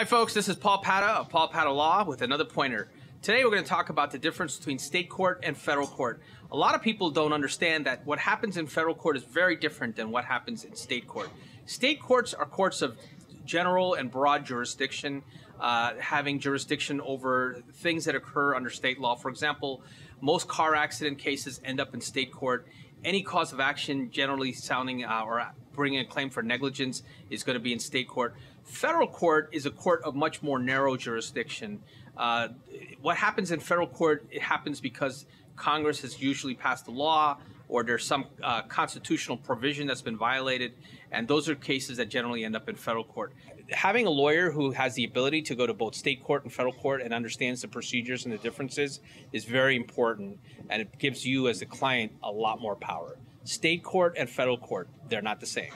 Hi, folks. This is Paul Padda of Paul Padda Law with another pointer. Today, we're going to talk about the difference between state court and federal court. A lot of people don't understand that what happens in federal court is very different than what happens in state court. State courts are courts of general and broad jurisdiction, uh, having jurisdiction over things that occur under state law. For example, most car accident cases end up in state court. Any cause of action, generally sounding uh, or bringing a claim for negligence, is going to be in state court. Federal court is a court of much more narrow jurisdiction. Uh, what happens in federal court, it happens because Congress has usually passed a law or there's some uh, constitutional provision that's been violated, and those are cases that generally end up in federal court. Having a lawyer who has the ability to go to both state court and federal court and understands the procedures and the differences is very important, and it gives you as a client a lot more power. State court and federal court, they're not the same.